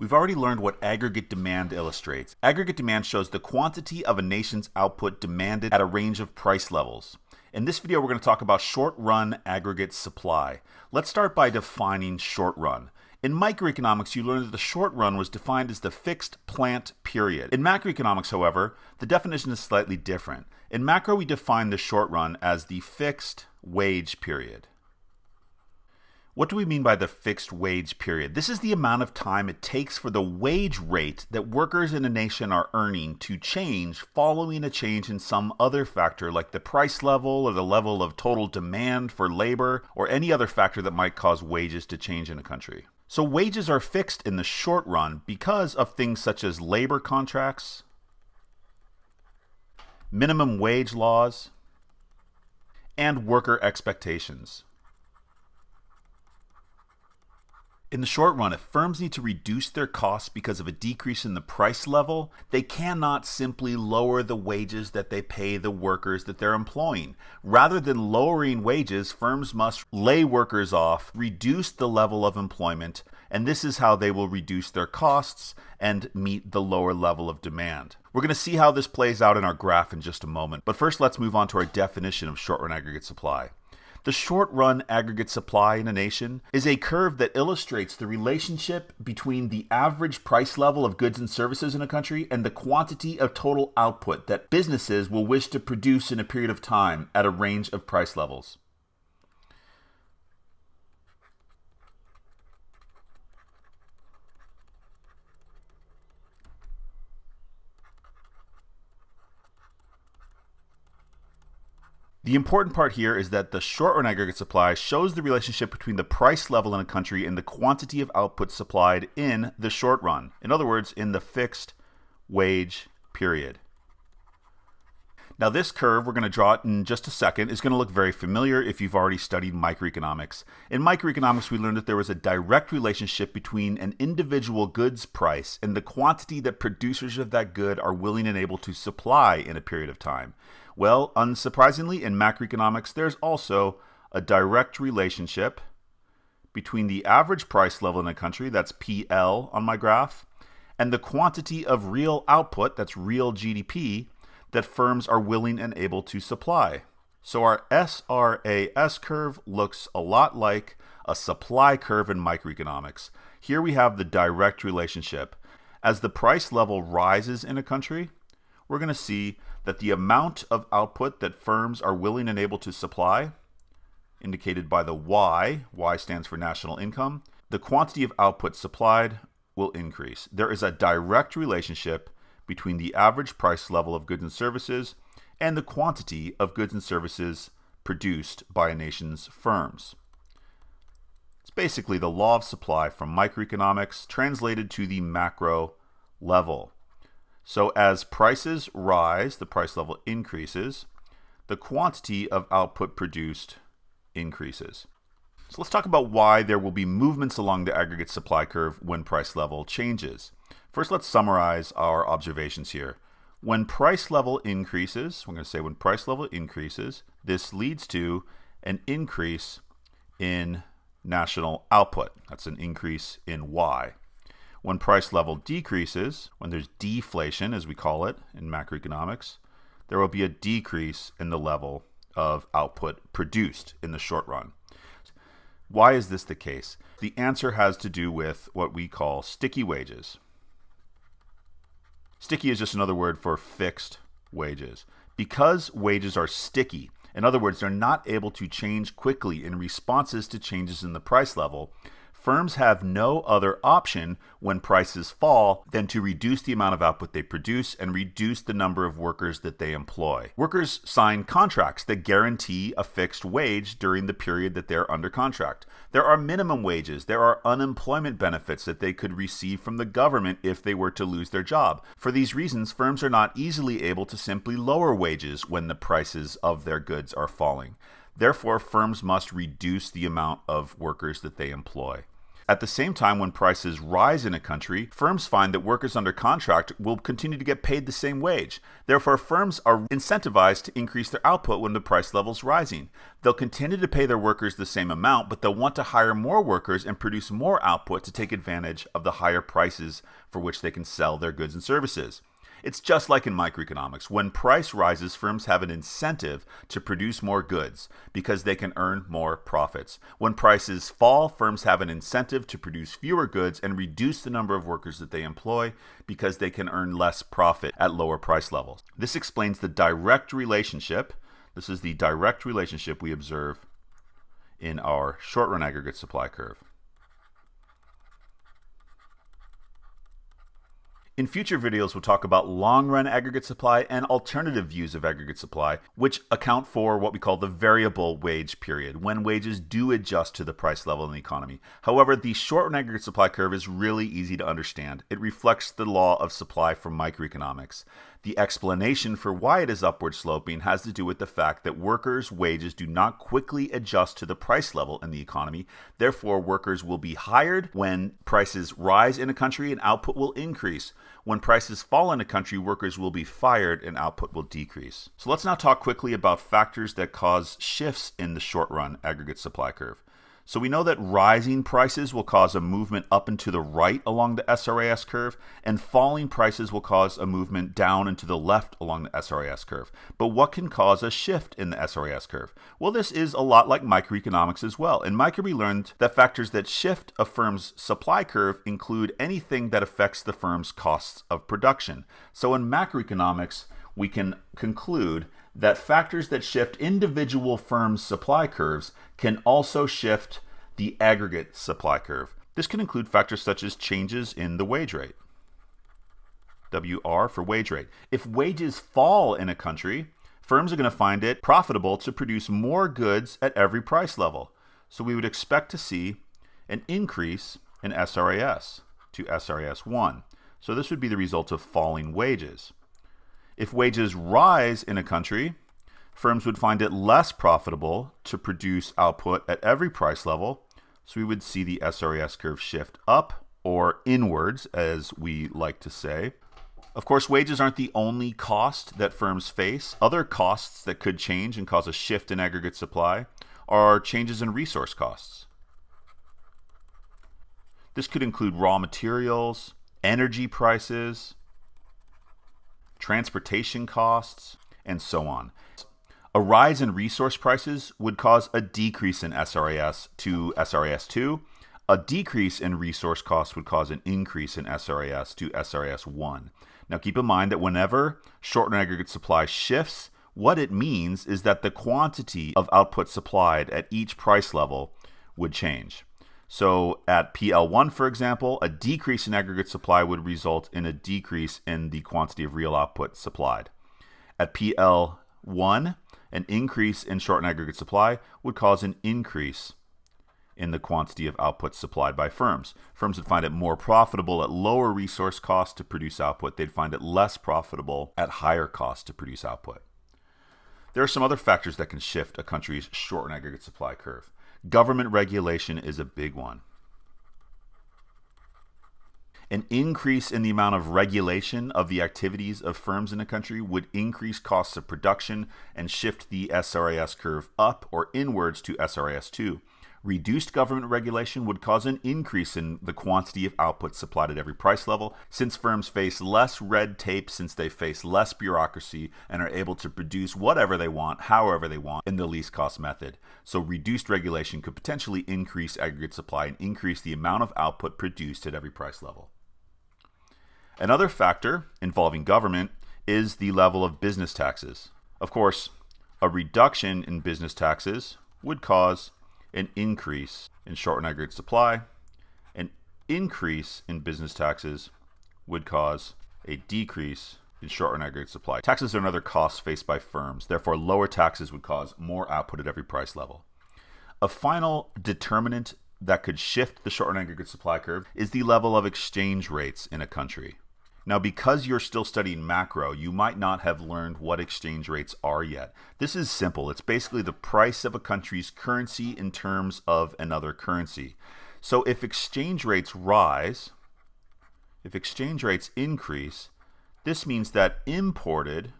We've already learned what aggregate demand illustrates. Aggregate demand shows the quantity of a nation's output demanded at a range of price levels. In this video, we're going to talk about short run aggregate supply. Let's start by defining short run. In microeconomics, you learned that the short run was defined as the fixed plant period. In macroeconomics, however, the definition is slightly different. In macro, we define the short run as the fixed wage period. What do we mean by the fixed wage period? This is the amount of time it takes for the wage rate that workers in a nation are earning to change following a change in some other factor like the price level or the level of total demand for labor or any other factor that might cause wages to change in a country. So wages are fixed in the short run because of things such as labor contracts, minimum wage laws, and worker expectations. In the short run, if firms need to reduce their costs because of a decrease in the price level, they cannot simply lower the wages that they pay the workers that they're employing. Rather than lowering wages, firms must lay workers off, reduce the level of employment, and this is how they will reduce their costs and meet the lower level of demand. We're going to see how this plays out in our graph in just a moment, but first let's move on to our definition of short run aggregate supply. The short run aggregate supply in a nation is a curve that illustrates the relationship between the average price level of goods and services in a country and the quantity of total output that businesses will wish to produce in a period of time at a range of price levels. The important part here is that the short run aggregate supply shows the relationship between the price level in a country and the quantity of output supplied in the short run. In other words, in the fixed wage period. Now, this curve, we're going to draw it in just a second, is going to look very familiar if you've already studied microeconomics. In microeconomics, we learned that there was a direct relationship between an individual goods price and the quantity that producers of that good are willing and able to supply in a period of time. Well, unsurprisingly, in macroeconomics, there's also a direct relationship between the average price level in a country, that's PL on my graph, and the quantity of real output, that's real GDP, that firms are willing and able to supply. So our SRAS curve looks a lot like a supply curve in microeconomics. Here we have the direct relationship. As the price level rises in a country, we're going to see that the amount of output that firms are willing and able to supply, indicated by the Y, Y stands for national income, the quantity of output supplied will increase. There is a direct relationship between the average price level of goods and services and the quantity of goods and services produced by a nation's firms. It's basically the law of supply from microeconomics translated to the macro level. So as prices rise, the price level increases, the quantity of output produced increases. So let's talk about why there will be movements along the aggregate supply curve when price level changes. First, let's summarize our observations here. When price level increases, we're going to say when price level increases, this leads to an increase in national output. That's an increase in Y. When price level decreases, when there's deflation, as we call it in macroeconomics, there will be a decrease in the level of output produced in the short run. Why is this the case? The answer has to do with what we call sticky wages. Sticky is just another word for fixed wages. Because wages are sticky, in other words, they're not able to change quickly in responses to changes in the price level, firms have no other option when prices fall than to reduce the amount of output they produce and reduce the number of workers that they employ. Workers sign contracts that guarantee a fixed wage during the period that they're under contract. There are minimum wages, there are unemployment benefits that they could receive from the government if they were to lose their job. For these reasons, firms are not easily able to simply lower wages when the prices of their goods are falling. Therefore, firms must reduce the amount of workers that they employ. At the same time, when prices rise in a country, firms find that workers under contract will continue to get paid the same wage. Therefore, firms are incentivized to increase their output when the price level is rising. They'll continue to pay their workers the same amount, but they'll want to hire more workers and produce more output to take advantage of the higher prices for which they can sell their goods and services. It's just like in microeconomics. When price rises, firms have an incentive to produce more goods because they can earn more profits. When prices fall, firms have an incentive to produce fewer goods and reduce the number of workers that they employ because they can earn less profit at lower price levels. This explains the direct relationship. This is the direct relationship we observe in our short run aggregate supply curve. In future videos, we'll talk about long run aggregate supply and alternative views of aggregate supply, which account for what we call the variable wage period, when wages do adjust to the price level in the economy. However, the short run aggregate supply curve is really easy to understand. It reflects the law of supply from microeconomics. The explanation for why it is upward sloping has to do with the fact that workers' wages do not quickly adjust to the price level in the economy. Therefore, workers will be hired when prices rise in a country and output will increase. When prices fall in a country, workers will be fired and output will decrease. So let's now talk quickly about factors that cause shifts in the short run aggregate supply curve. So we know that rising prices will cause a movement up and to the right along the SRAS curve, and falling prices will cause a movement down and to the left along the SRAS curve. But what can cause a shift in the SRAS curve? Well, this is a lot like microeconomics as well. In micro, we learned that factors that shift a firm's supply curve include anything that affects the firm's costs of production. So in macroeconomics, we can conclude that factors that shift individual firms' supply curves can also shift the aggregate supply curve. This can include factors such as changes in the wage rate. WR for wage rate. If wages fall in a country, firms are going to find it profitable to produce more goods at every price level. So we would expect to see an increase in SRAS to SRAS 1. So this would be the result of falling wages. If wages rise in a country, firms would find it less profitable to produce output at every price level. So we would see the SRAS curve shift up or inwards, as we like to say. Of course, wages aren't the only cost that firms face. Other costs that could change and cause a shift in aggregate supply are changes in resource costs. This could include raw materials, energy prices, transportation costs, and so on. A rise in resource prices would cause a decrease in SRAS to SRAS2. A decrease in resource costs would cause an increase in SRAS to SRAS1. Now keep in mind that whenever short run aggregate supply shifts, what it means is that the quantity of output supplied at each price level would change. So at PL1, for example, a decrease in aggregate supply would result in a decrease in the quantity of real output supplied. At PL1, an increase in short run aggregate supply would cause an increase in the quantity of output supplied by firms. Firms would find it more profitable at lower resource cost to produce output. They'd find it less profitable at higher cost to produce output. There are some other factors that can shift a country's short run aggregate supply curve. Government regulation is a big one. An increase in the amount of regulation of the activities of firms in a country would increase costs of production and shift the SRAS curve up or inwards to SRAS2. Reduced government regulation would cause an increase in the quantity of output supplied at every price level, since firms face less red tape, since they face less bureaucracy, and are able to produce whatever they want, however they want, in the least cost method. So, reduced regulation could potentially increase aggregate supply and increase the amount of output produced at every price level. Another factor involving government is the level of business taxes. Of course, a reduction in business taxes would cause an increase in short run aggregate supply. An increase in business taxes would cause a decrease in short run aggregate supply. Taxes are another cost faced by firms. Therefore, lower taxes would cause more output at every price level. A final determinant that could shift the short run aggregate supply curve is the level of exchange rates in a country. Now, because you're still studying macro, you might not have learned what exchange rates are yet. This is simple. It's basically the price of a country's currency in terms of another currency. So if exchange rates rise, if exchange rates increase, this means that imported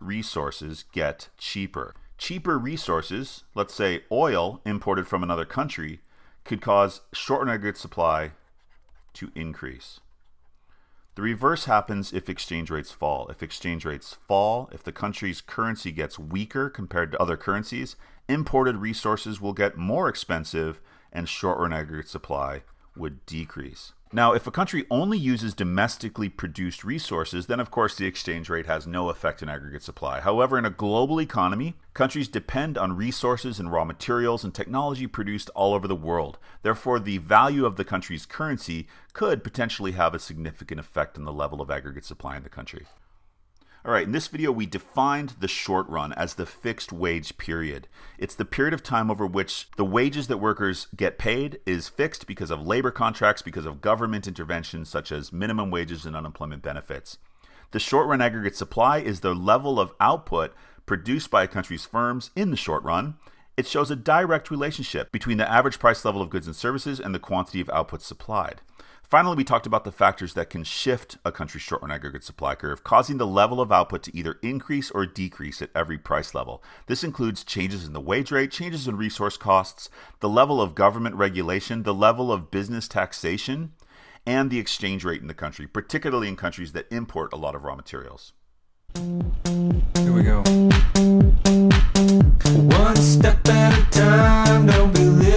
resources get cheaper. Cheaper resources, let's say oil imported from another country, could cause short run aggregate supply to increase. The reverse happens if exchange rates fall. If exchange rates fall, if the country's currency gets weaker compared to other currencies, imported resources will get more expensive and short run aggregate supply would decrease. Now, if a country only uses domestically produced resources, then of course the exchange rate has no effect on aggregate supply. However, in a global economy, countries depend on resources and raw materials and technology produced all over the world. Therefore, the value of the country's currency could potentially have a significant effect on the level of aggregate supply in the country. All right, in this video, we defined the short run as the fixed wage period. It's the period of time over which the wages that workers get paid is fixed because of labor contracts, because of government interventions such as minimum wages and unemployment benefits. The short run aggregate supply is the level of output produced by a country's firms in the short run. It shows a direct relationship between the average price level of goods and services and the quantity of output supplied. Finally, we talked about the factors that can shift a country's short run aggregate supply curve, causing the level of output to either increase or decrease at every price level. This includes changes in the wage rate, changes in resource costs, the level of government regulation, the level of business taxation, and the exchange rate in the country, particularly in countries that import a lot of raw materials. Here we go. One step at a time, don't believe.